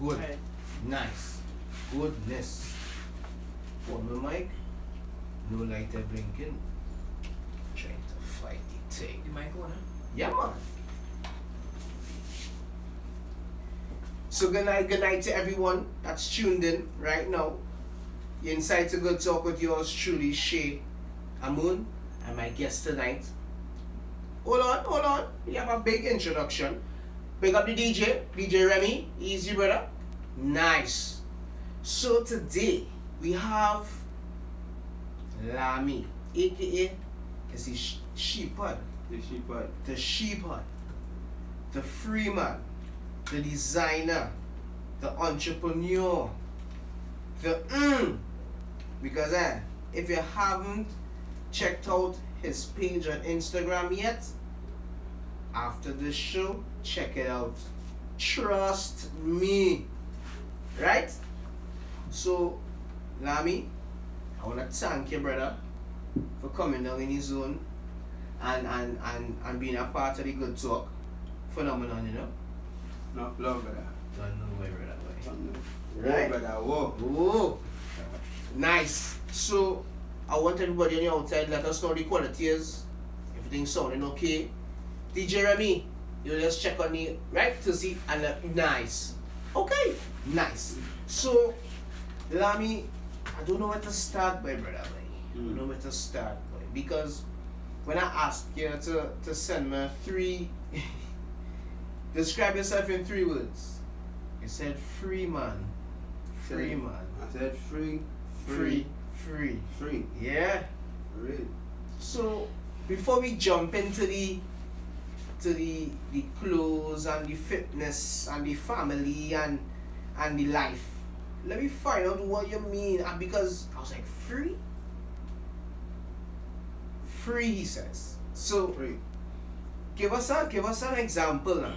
Good. Right. Nice. Goodness. Hold my mic. No lighter blinking. Trying to fight the thing. The mic on, huh? Yeah, man. So good night, good night to everyone that's tuned in right now. You're inside to Good Talk with yours truly, Chez Amun, and my guest tonight. Hold on, hold on. We have a big introduction. Big up the DJ, DJ Remy, easy brother. Nice. So today we have Lamey, aka is he sh- shepherd The shepherd. the shepherd, the freeman, the designer, the entrepreneur, the mm. Because eh, if you haven't checked out his page on Instagram yet, after this show, check it out. Trust me. Right? So, Lamey, I want to thank you, brother, for coming down in his zone and, and, and, and being a part of the good talk phenomenon, you know? No, love, brother. Don't know where we're at, way. Enough. Right. Whoa, brother, whoa. Oh, nice. So, I want everybody on the outside let us know the quality is. Everything's sounding okay. DJ Remy, you just check on me, right? To see, and uh, nice. Okay, nice. So, Lamey, I don't know where to start, my brother. Like. I don't know where to start, boy. Because when I asked you to, to send me three, describe yourself in three words. You said free man, free man, I said free, free, free. free. Yeah. Free. So before we jump into the to the the clothes and the fitness and the family and and the life, let me find out what you mean. And because I was like free, free, he says. So Free. give us a give us an example now.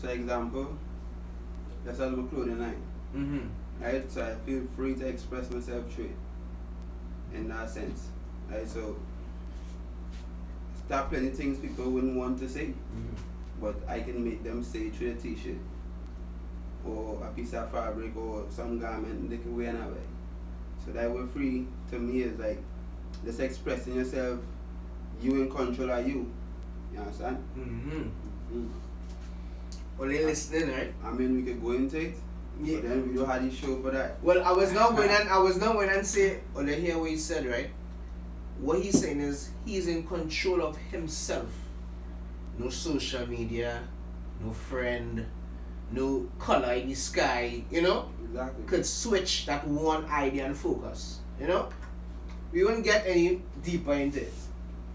So example, that's all my clothing line. Mm-hmm. Right? So I feel free to express myself through it. In that sense. Right? So stop plenty things people wouldn't want to say. But I can make them say through a t-shirt or a piece of fabric or some garment they can wear another way. So that we're free to me is like just expressing yourself, you in control are you. You understand? Mm-hmm. Mm. Only listening, right? I mean we could go into it, Yeah. but then we don't have the show for that. Well, I was not going and I was not going and say, or they hear what you said, right? What he's saying is he's in control of himself. No social media, no friend, no color in the sky, you know? Exactly. Could switch that one idea and focus, you know? We won't get any deeper into it.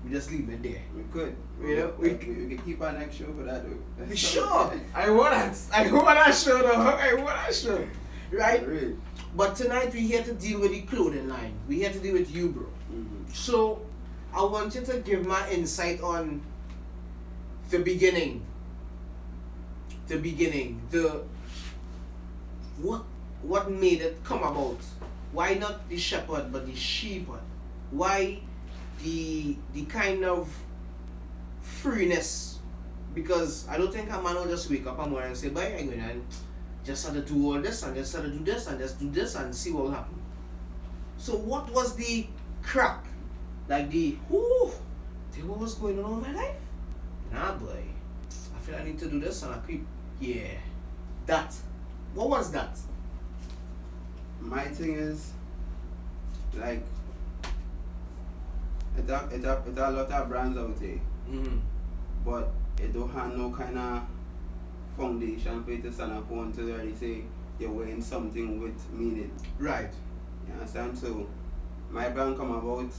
We just leave it there. We could. You know, we- we, we, could keep our next show for that though. Sure, I want that. I want that show though. I want that show. Right? Real. But tonight we're here to deal with the clothing line. We're here to deal with you, bro. So, I want you to give my insight on the beginning. The beginning. The what what made it come about? Why not the shepherd but the shepherd? Why the the kind of freeness? Because I don't think a man will just wake up one morning and say, "Bye, I'm going and just have to do all this and just have to do this and just do this and see what will happen." So, what was the crack? Like the whoo, think what was going on in my life? Nah, boy. I feel I need to do this and I keep yeah. That. What was that? My thing is, like, it's a, it's a, it's a lot of brands out there, Mm-hmm. but it don't have no kind of foundation for you to stand up on to really say you're wearing something with meaning. Right. You understand? So, my brand come about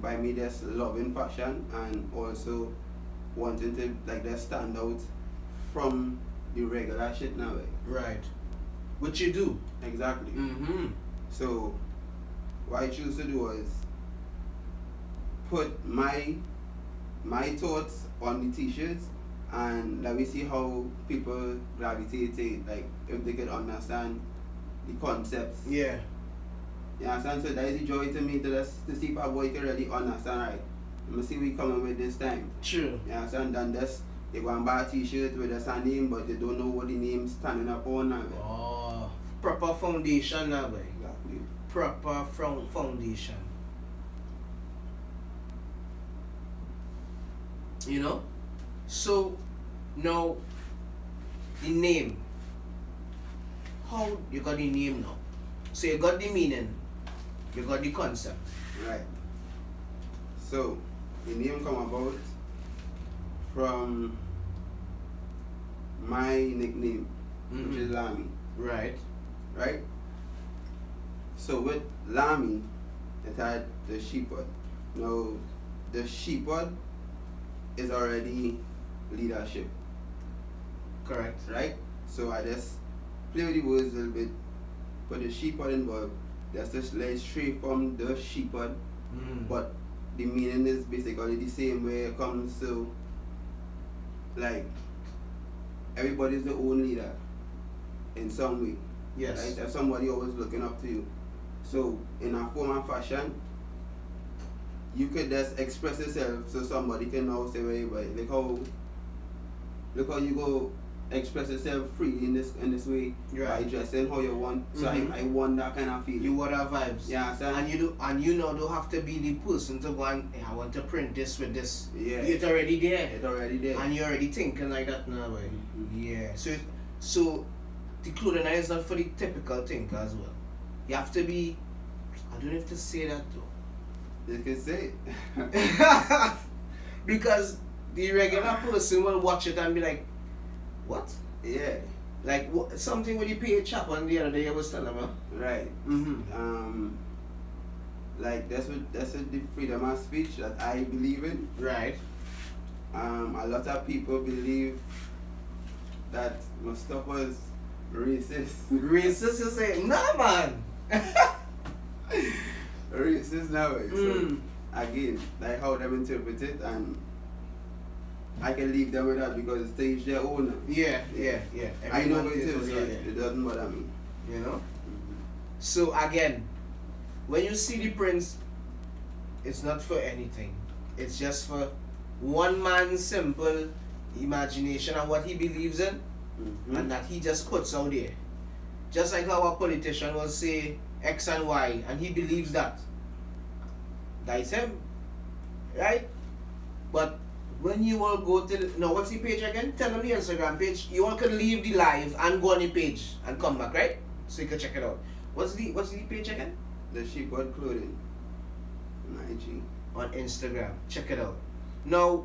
by me just loving fashion and also wanting to like just stand out from the regular shit now. eh. Right. What you do? Exactly. Mm-hmm. So, what I choose to do was put my my thoughts on the t-shirts and let me see how people gravitate like if they could understand the concepts. Yeah. You understand? So that is the joy to me to just to see if a boy can really understand right. Let me see we coming with this time. True. You understand? Then just they go and buy a t-shirt with just a name but they don't know what the name standing up on now. Oh, proper foundation now, boy. Exactly. Proper foundation. You know? So now the name. How you got the name now? So you got the meaning, you got the concept. Right. So the name come about from my nickname, which is Mhm. Lamey. Right. right? So with Lamey, it had the shepherd. Now, the shepherd is already leadership, Correct. right? So I just play with the words a little bit, put the shepherd involved. That's just it straight from the shepherd, Mm. but the meaning is basically the same way it comes to like everybody's the own leader in some way. yes. Right? Somebody always looking up to you. So in a form and fashion, you could just express yourself so somebody can now say, "Hey, boy, look how, look how you go express yourself freely in this in this way by Right. dressing how you want." So Mhm. I, I want that kind of feeling. You want that vibes. yeah, understand? And you do and you know don't have to be the person to go and "Hey, I want to print this with this. yeah, It's already there. it's already there. And you're already thinking like that now, boy. Mhm. Yeah. So so the clothing is not for the typical thinker as well. You have to be I don't have to say that though. You can say it. because the regular person will watch it and be like, What? yeah, Like what, something when you pay a chap on the other day I was telling him, right. Mm-hmm. Um, like that's what that's what the freedom of speech that I believe in. Right. Um, a lot of people believe that Mustafa's racist. Racist you say? nah man. racist now. So Mm. again, like how them interpret it, and I can leave them with that because it's stage their own. Yeah, yeah, yeah. I know Everyone what it is is, what so they it, doesn't bother me. You know? So again, when you see the prince, it's not for anything. It's just for one man's simple imagination and what he believes in Mhm. and that he just puts out there. Just like how a politician will say X and Y and he believes that. That's him. Right? But when you all go to the, no what's the page again? Tell them the Instagram page. You all can leave the live and go on the page and come back, right? So you can check it out. What's the what's the page again? The sheepard clothing. On IG. On Instagram. Check it out. Now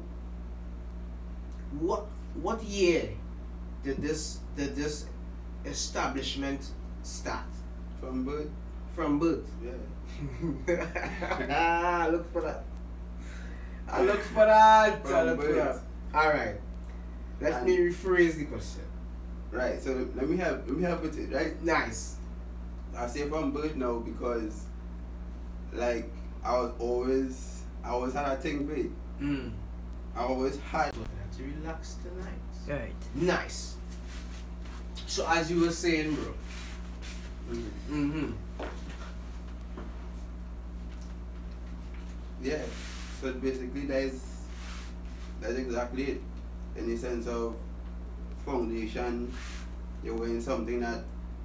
what what year did this did this establishment start? From birth, From birth. yeah. ah, look for that. I look for that. I look for that. All right. Let And- me rephrase the question. Right. So let me help. Let me help with it. Right. Nice. I say from birth now because, like, I was always, I always had a thing for it. Mm. I always had. To relax tonight. Right. Nice. So as you were saying, bro. Mm-hmm. Yeah. So basically, that's that's exactly it. In the sense of foundation, you're wearing something that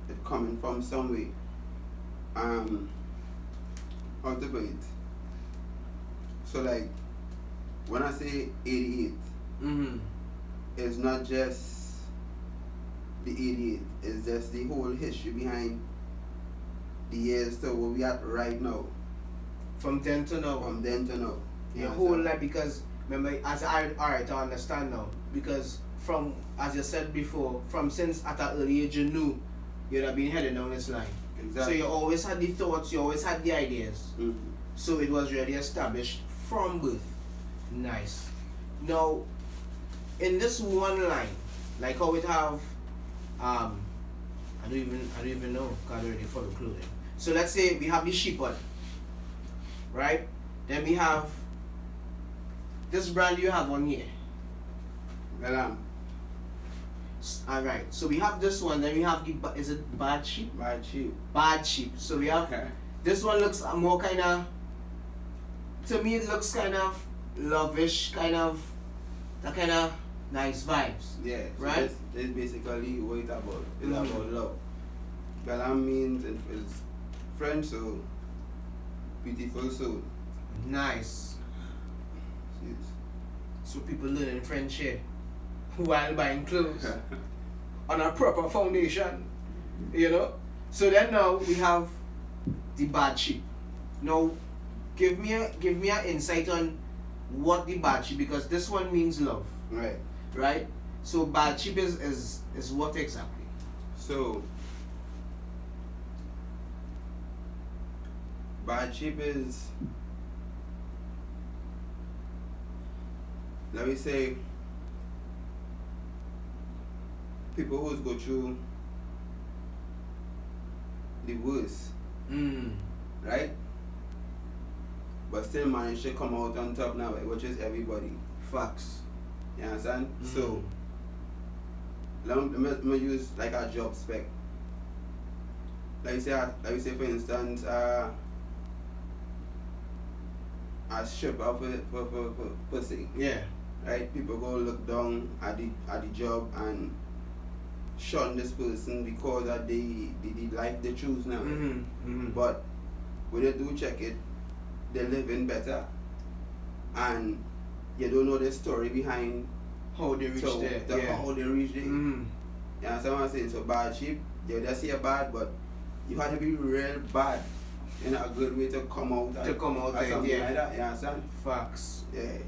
it coming from somewhere. Um. How to put it? So like, when I say eighty-eight. Mm-hmm. it's not just the 88, it's just the whole history behind the years to where we at right now, From then to now. from then to now. Your You whole life because remember as I alright I understand now. Because from as you said before from since at an early age you knew you'd have been heading down this line. So you always had the thoughts you always had the ideas. Mhm. so it was really established from birth. Nice. Now in this one line like how it have um I don't even I don't even know I already follow clothing. So let's say we have the shepherd right? Then we have this brand you have on here Well, um, all right so we have this one then we have the is it bad sheep bad sheep. bad sheep so we have this one looks more kind of to me it looks kind of lovish kind of that kind of nice vibes. Yeah, Right? It's, basically what it's about. It's Mhm. about love. Galam means it's French, so beautiful soul. Nice. Yes. So people learning French here while buying clothes on a proper foundation. You know? So then now we have the bad sheep. Now give me a give me an insight on what the bad sheep because this one means love, right. right? So bad sheep is is, is what exactly? So bad sheep is let me say people who go through the worst, Mm. right? But still manage to come out on top now, which is everybody. Facts. You understand? Mm. So let me, let me- use like a job spec. Like you say, uh, like you say for instance, uh, a stripper for, for, for, for pussy, Yeah. Right? People go look down at the at the job and shun this person because of the, the, the life they choose now. Mm-hmm. Mm-hmm. But when you do check it, they're living better, and you don't know the story behind how they reach so there. the yeah. how they reach there. Mm. You understand what I'm saying? So bad sheep, you just say bad, but you have to be real bad in a good way to come out. To come out there, something yeah. like that. You understand? Facts. Yeah.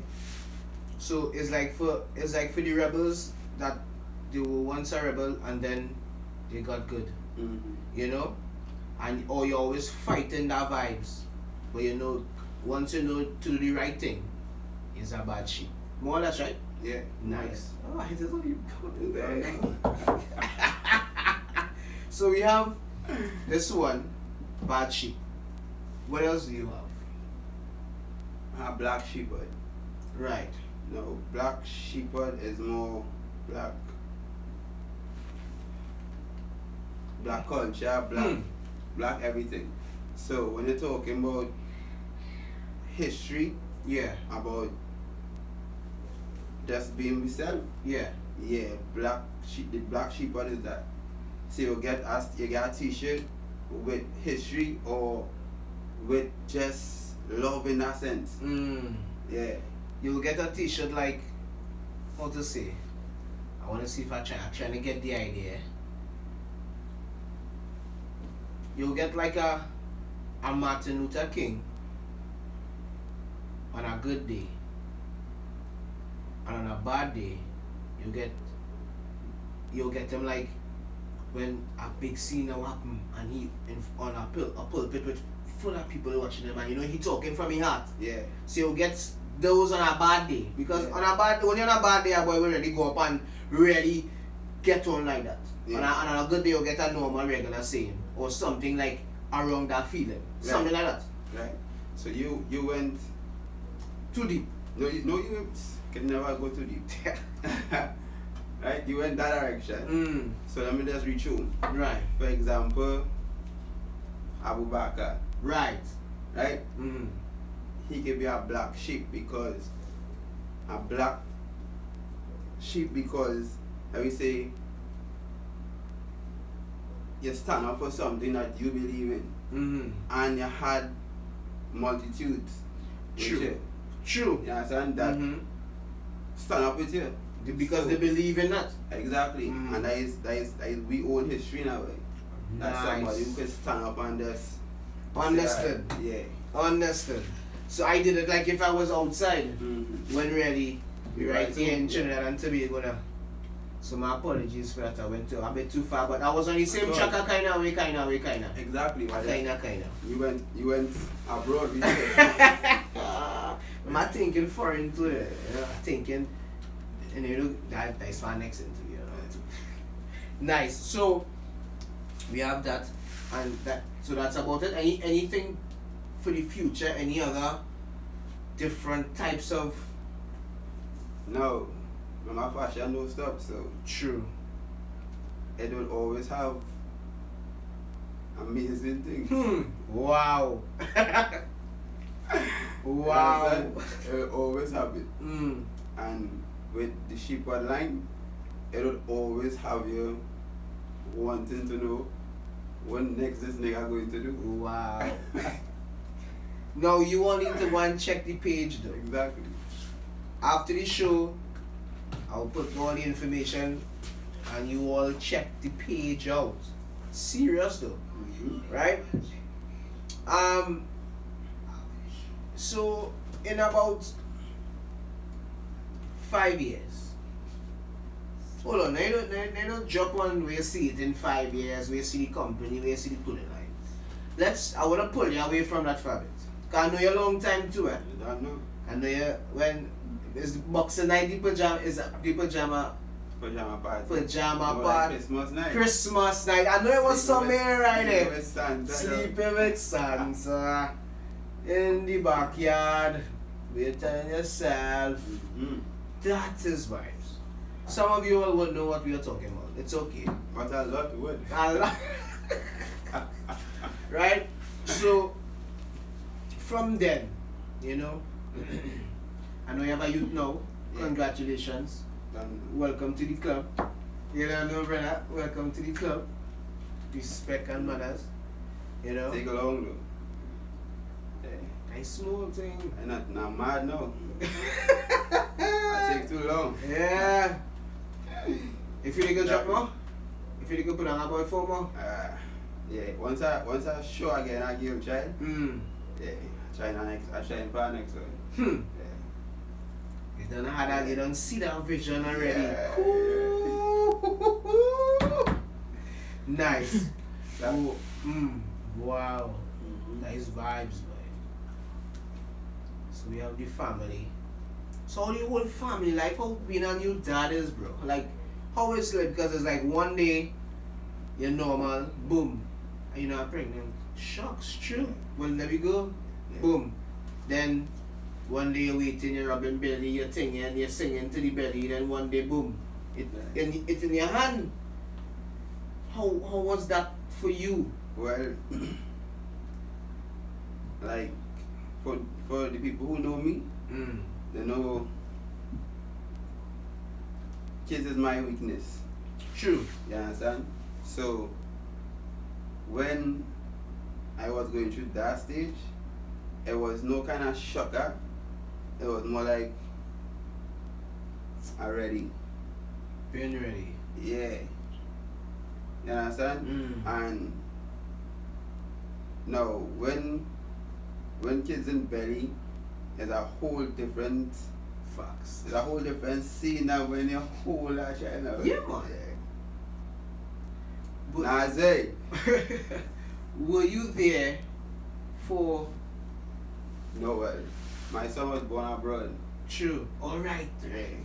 So it's like for it's like for the rebels that they were once a rebel and then they got good, Mm-hmm. you know, and or you're always fighting that vibes, but you know once you know to do the right thing, is a bad sheep. More or less, right? Yeah. Nice. Oh, it is only coming there. so we have this one, bad sheep. What else do you have? A black shepherd. Right. No, black shepherd is more black. Black culture, black, Hmm. black everything. So when you're talking about history, Yeah. about just being myself, Yeah. yeah, black sheep, the black shepherd is that. So you get us, you get a T-shirt with history or with just love in that sense. Mm. Yeah, You'll get a t-shirt like how to say. I wanna see if I try I'm trying to get the idea. You'll get like a a Martin Luther King on a good day. And on a bad day, you get you'll get him like when a big scene now happen and he in, on a, pul- a pulpit with full of people watching him and you know he talking from his heart. yeah, So you'll get those on a bad day. Because Yeah. on a bad when you're on a bad day a boy will really go up and really get on like that. Yeah. On, a, and on a good day you'll get a normal regular saying or something like around that feeling. Right. Something like that. right. So you you went Too deep. no you no you can never go too deep. right, you went that direction. mm, So let me just reach you. right. For example, Abu Bakr, Right. right? Mm, he could be a black sheep because a black sheep because let me say you stand up for something that you believe in mm, and you had multitudes True. you. true. You understand that Mhm. stand up with you. Because So- they believe in that. Exactly. Mm. And that is that is that is we own history now. Way. That's somebody who can stand up and just say Understood. Yeah. Understood. So I did it like if I was outside. Mhm. when really we You right right here in Trinidad and Tobago now. So my apologies for that. I went to a bit too far, but I was on the same track, a kind of way, kind of way, kind of. Exactly. Kind of, kind You went you went abroad of. I'm thinking foreign too. You know, thinking, and you know, that, that's my next interview. You know. Nice. So we have that, and that. So that's about it. Any anything for the future? Any other different types of No, my fashion don't stop, so true. it will always have amazing things. Hmm. Wow. Wow. It always have it. Mm. And with the sheepard line, it would always have you wanting to know what next this nigga going to do. Wow. now you all need to go and check the page though. Exactly. After the show, I'll put all the information and you all check the page out. Serious though, Mhm. right? Um so in about five years. Hold on, now you don't, now don't jump on where you see it in five years, where you see the company, where you see the pudding line. Let's I wanna pull you away from that fabric. I know you a long time too, eh? Don't know. I know you when is boxing night the pajama is the pajama Pajama party. pajama More like party. Christmas night. Christmas night. I know it was Sleeping with- somewhere right sleeping there. with Santa. Sleeping with Sansa in the backyard. Waiting yourself. Mhm. That is vibes. Some of you all won't know what we are talking about. It's okay. But a lot would. I lo- right? So from then, you know, I know you have a youth now. Congratulations. Done. Welcome to the club. You know, no brother. Welcome to the club. Respect and manners. You know, Take along though. Yeah. a small thing. I'm not, not mad now. I take too long. Yeah. If you go drop more, if you go put on about four more, Uh, yeah, once I once I show again, I give child. hmm, Yeah, I next. I try for next one. hmm. Yeah. You don't have that, you don't see that vision already. Yeah. Ooh. nice. That- Oh, mm, wow. Mhm. Nice vibes, boy. So we have the family. So how the whole family life, how being a new dad is, bro? Like, how is it? Because it's like one day you're normal, boom, you're not pregnant. Shocks, true. Well, there we go, boom. Then one day you're waiting, you're rubbing belly, you're singing, and you're singing to the belly. Then one day, boom, it in, it's in your hand. How how was that for you? Well, like for for the people who know me, Mm. they know kids is my weakness. True. You understand? So when I was going through that stage, it was no kind of shocker. It was more like already. Being ready. Yeah. You understand? Mm. And now when when kids in belly, it's a whole different Facts. it's a whole different scene now when you hold that child. Yeah, man. But Nah, I say, were you there for no well. My son was born abroad. true? All right. Right, right,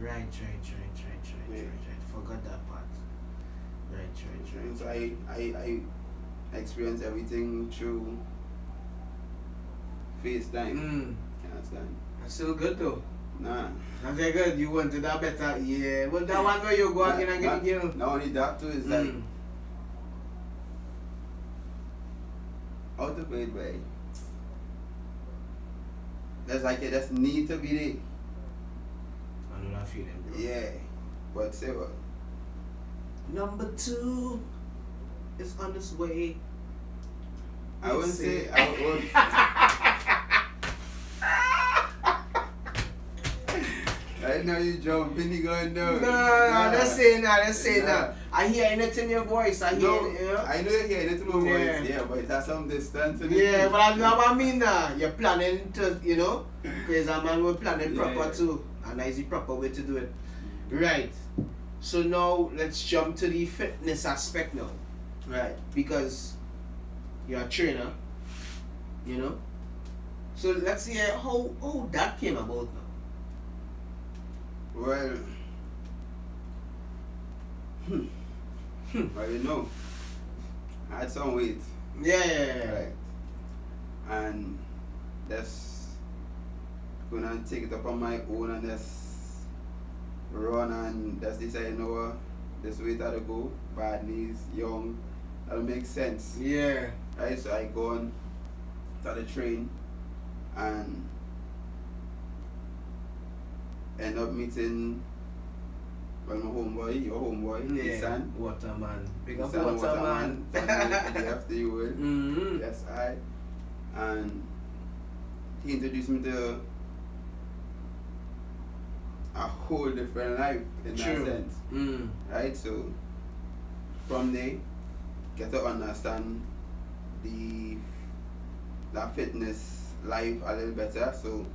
right, right, right, right, Yeah. right. Forgot that part. Right, right, And right. so I, I, I experienced everything through FaceTime. Mm. You understand? That's still good though. Nah. Very good. You wanted that better. Yeah. Well, that one where you go again and get girl. not only that too, like Mm. out of bed way. There's like it That's need to be there. I don't know that feeling, bro. Yeah. But say what? Number two is on its way. I wouldn't say I would Right now you jumping, you going No, no. no, no, that's saying that, that's saying Nah. that. I hear it in your voice. I hear No, it, you know? I know you're hearing it in my voice, yeah, but it has some distance. it. Yeah, but I know what I mean now. You're planning to, you know, because a man will plan it proper Yeah. too. And that is the proper way to do it. Right. So now let's jump to the fitness aspect now. Right. Because you're a trainer, you know. So let's see how how that came about now. Well, hmm. Hmm. well, you know, I had some weight, Yeah, yeah, yeah, right? And that's gonna take it up on my own and just run and just decide, you know what, this way to go, bad knees, young, that'll make sense, Yeah. right? So I go on, started train, and end up meeting well my homeboy, your homeboy, Yeah. Isan. Waterman. Big up Isan Waterman. Waterman. After you will. mm-hmm. Yes, I. And he introduced me to a whole different life in True. that sense. Mm. Right? So from there, get to understand the that fitness life a little better. So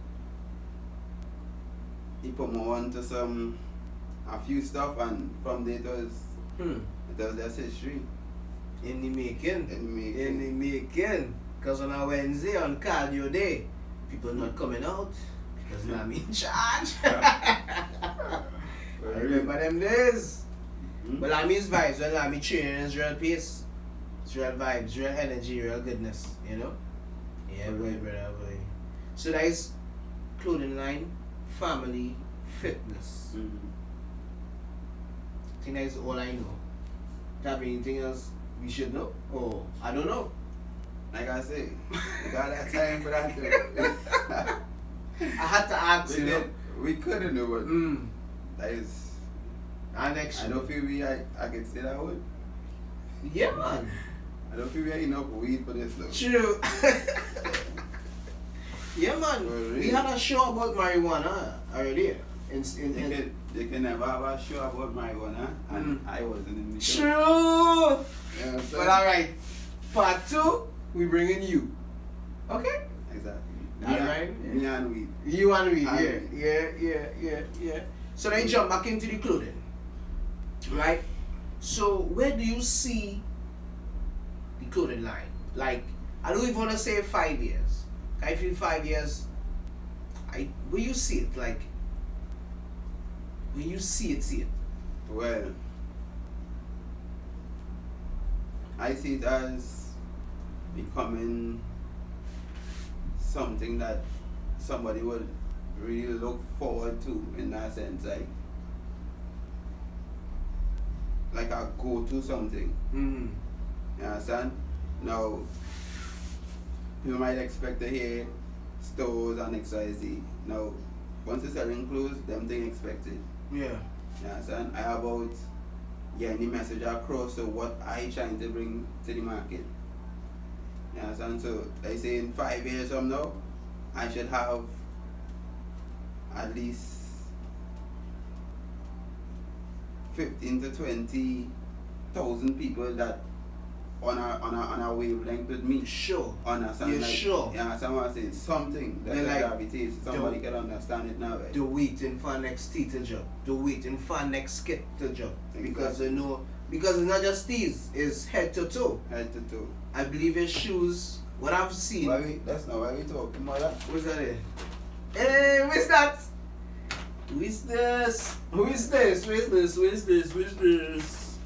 he put me on to some a few stuff and from there it was Hmm. it was just history. In the making. In me In the making. Because on a Wednesday, on cardio day, people not coming out because now I'm in charge. I remember them days. Hmm? But I mean vibes. When I mean training is real peace. It's real vibes, real energy, real goodness. You know? Yeah, boy, brother, boy. So that is clothing line, family, fitness. Mhm. I think that is all I know. That be anything else we should know? Or I don't know. Like I say, we got that time for that. I had to ask, you know. we couldn't do it. Mm. That is Our next I don't feel we I, I can say that word. Yeah, man. I don't feel we have enough weed for this though. True. yeah, man. For We had a show about marijuana already. In, in, You in, can, you can never have a show about marijuana and Mm. I wasn't in the show. True. You know But alright. Part two, we bring in you. Okay? Exactly. Alright. and, me and weed. You and we, And yeah, we. yeah, yeah, yeah, yeah. So then jump back into the clothing. Right? So where do you see the clothing line? Like, I don't even want to say five years. I feel five years, I where you see it, like when you see it, see it. Well, I see it as becoming something that somebody would really look forward to in that sense, like like a go to something. Mm. You understand? Now, you might expect to hear stores and XYZ. Now, once it's selling clothes, them thing expected. Yeah. You understand? I about getting the message across to what I trying to bring to the market. You understand? So they say in five years from now, I should have at least fifteen to twenty thousand people that on a on a on a wavelength with me. Sure. Understand? You like, sure? You understand what I'm saying? Something that like, gravitation. Somebody can understand it now. Eh? Right? They're waiting for next theater job. They're waiting for next skit to job. Because Exactly. they know because it's not just these, it's head to toe. Head to toe. I believe his shoes, what I've seen. Why we, that's not why we about that. Who's that there? Eh, hey, who's that? Who is this? Who is this? Who is this? Who is this? Who is this?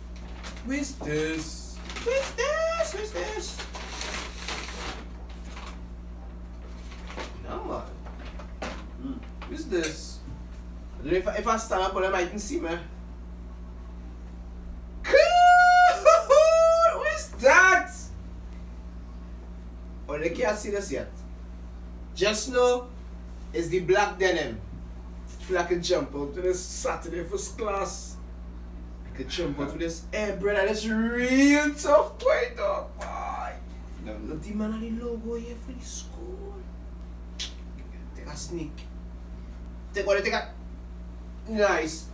Who is this? Who is this? Who is this? No man. Mm. Who is this? I don't know if I, if I stand up on them, I can see me. Cool! Who is that? Oh, they can't see this yet. Just know it's the black denim. Feel like I could jump out to this Saturday first class. I could jump out to this air brother. That's real tough boy though. Boy. No. Look the man on the logo here for the school. Take a sneak. Take what take a nice.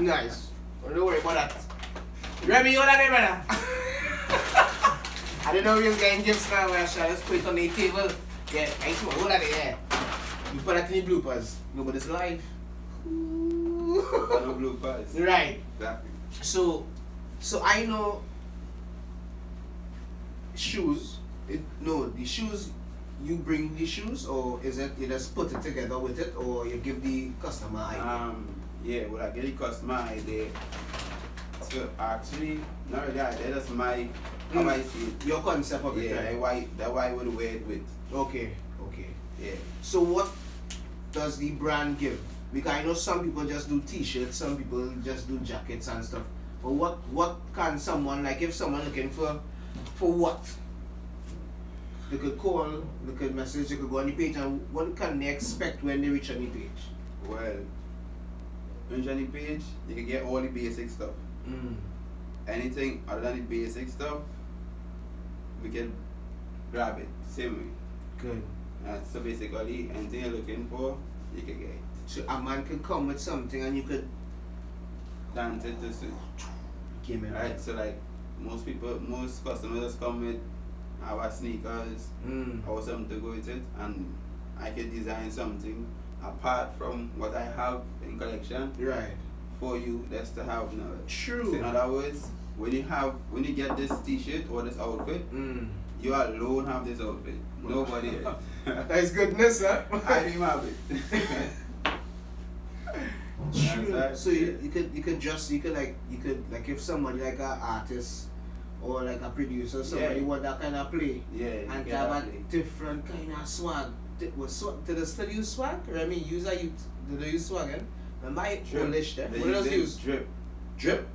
nice. Oh, don't worry about that. Remy, you that brother? I didn't know we was getting gifts now, eh, man. So let's put it on the table. Yeah, I see what that there. You put that in the bloopers. Nobody's live. No blue right. Exactly. So, so I know shoes. It, no, the shoes. You bring the shoes, or is it you just put it together with it, or you give the customer idea? Um, yeah, well, I get the customer idea. So actually, not really idea. That's my how Mm. I see it. Your concept of it. Yeah, that why that why I would wear it with. Okay, okay. Yeah. So what does the brand give? Because I know some people just do T-shirts, some people just do jackets and stuff. But what what can someone like if someone looking for for what? They could call, they could message, they could go on the page, and what can they expect when they reach on the page? Well, on the page, you can get all the basic stuff. Mm. Anything other than the basic stuff, we can grab it. Same way. Good. Uh, so basically, anything you're looking for, you can get it. So a man could come with something and you could Dance it to suit. give me Right? So like most people, most customers just come with our sneakers Mm. or something to go with it, and I can design something apart from what I have in collection Right. for you that's to have now. True. So in other words, when you have when you get this t-shirt or this outfit, Mm. you alone have this outfit. Nobody else. That's goodness, huh? I didn't have it. True. So you, you could you could just you could like you could like if somebody like an artist or like a producer somebody Yeah. want that kind of play Yeah, and get have that a play. different kind of swag. Th- Was swag did they still use swag? Or, I mean use a youth did they use swag and Remember I Drip. Polish there? They What else use use? drip. Drip.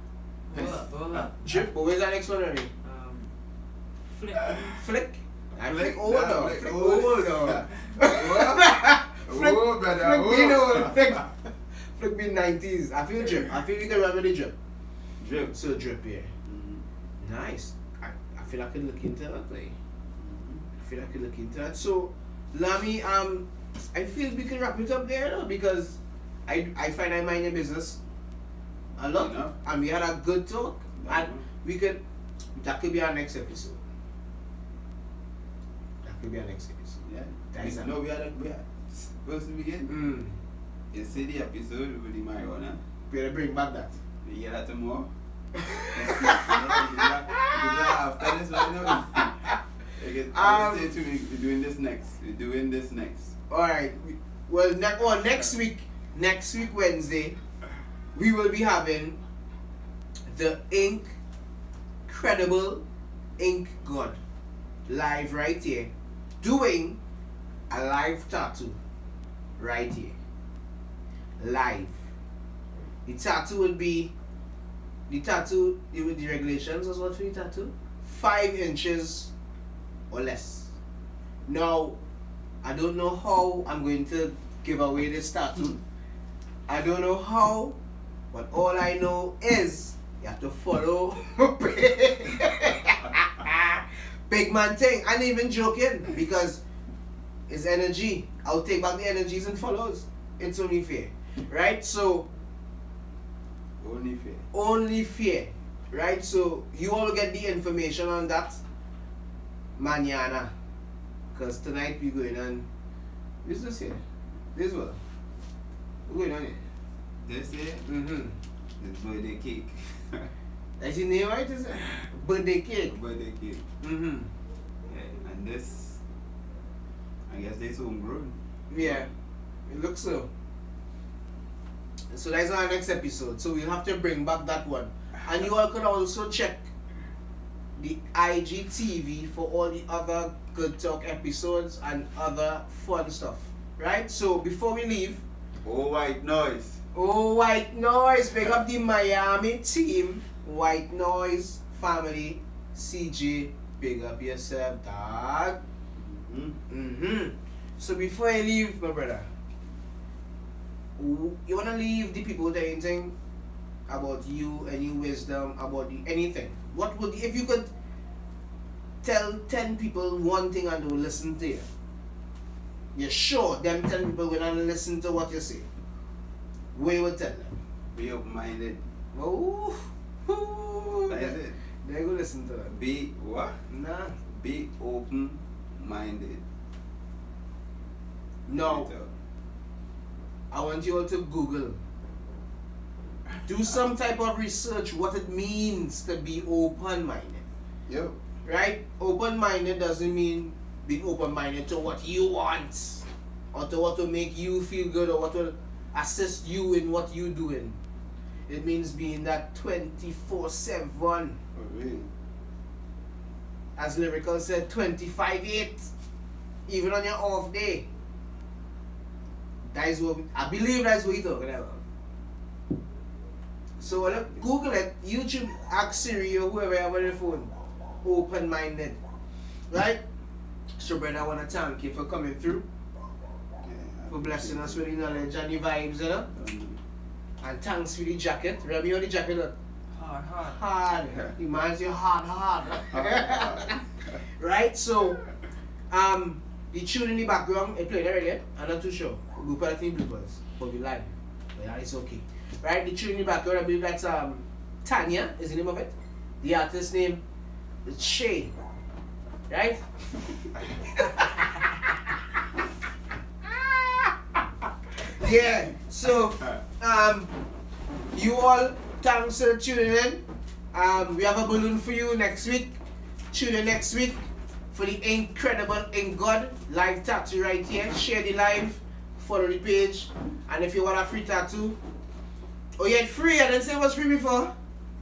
Hold up, hold up. Drip, but where's that next one Remy? Um, flick. Flick. I Flick, flick old nah, dog. flick Flick old. old dog. What? Flick, Oh, brother, flick oh. being old. Flick, flick being 90s. I feel drip. I feel you can the drip. Drip. So drip, yeah. Mhm. Nice. I, I feel I could look into that play. I feel I could look into that. So, Lamey, um, I feel we can wrap it up there though because I, I find I mind your business a lot, Enough. and we had a good talk, and Mhm. we could that could be our next episode. That could be our next episode. Yeah. That's We- no, we had a, we had supposed to begin. Mm. You see the episode with the marijuana. We gotta bring back that. We hear that tomorrow. After this right now. Okay, Um, stay tuned. We're doing this next. We're doing this next. All right. Well, ne- oh, next week, next week Wednesday, we will be having the Ink Credible Ink God live right here, doing a live tattoo right here, live. The tattoo will be the tattoo with the regulations as what for the tattoo five inches or less. Now I don't know how I'm going to give away this tattoo. I don't know how, but all I know is you have to follow Big man thing. I'm even joking because it's energy. I'll take back the energies and follows. It's only fair. Right? So Only fair. only fair. Right? So you all get the information on that mañana. Because tonight we're going on. What's this here? This one. We're going on here. This here Mm-hmm. is birthday cake. That's your name, right? Is it? Birthday cake. birthday cake. Mm-hmm. Yeah, and this, I guess this homegrown. Yeah. It looks so. So that's our next episode. So we'll have to bring back that one. And you all could also check the IGTV for all the other Good Talk episodes and other fun stuff. Right? So before we leave, Oh, white noise. oh White Noise, pick up the Miami team. White Noise family. CJ, big up yourself, dog. hmm Mm-hmm. So before I leave, my brother, you wanna leave the people with anything about you, any wisdom about the, anything? What would if you could tell ten people one thing and they'll listen to you? You're sure them ten people will not listen to what you say? You would tell them? Be open minded. Oh, That is it. they go listen to them. Be what? Nah. Be open minded. No. I want you all to Google. Do some type of research what it means to be open minded. Yep. Right? Open minded doesn't mean being open minded to what you want or to what will make you feel good or what will assist you in what you're doing. It means being that 24 7, For real. as Lyrikal said, 25 8, even on your off day. That is what I believe that's what you're talking about. So look, Google it, YouTube, ask Siri or whoever you have on your phone. Open minded. Right? So brother, I wanna thank you for coming through. Yeah, for blessing us with the knowledge and the vibes, you know. Um, And thanks for the jacket. Remember how the jacket look? Hard, hard. Hard. It reminds you hard, hard. hard. right? So, um, the tune in the background, it played already. I'm not too sure. We'll put it in bloopers, but we live. But yeah, it's okay. Right? The tune in the background, I believe that's um, Tanya is the name of it. The artist name is Shay. Right? yeah. So, um, you all, thanks for tuning in. Um, we have a balloon for you next week. Tune in next week for the incredible in God live tattoo right here. Share the live, follow the page, and if you want a free tattoo, oh yeah, it's free. I didn't say it was free before.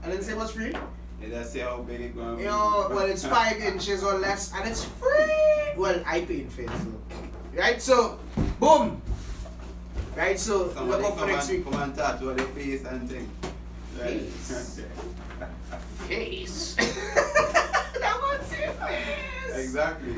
I didn't say it was free. Yeah, that's say how big it going. Yo, well, it's five inches or less, and it's free. Well, I paid for it, so right. So, boom. Right. So Somebody look out for come next and, week. come and tattoo their face and thing. Right. Face. Face. that one's your face. exactly.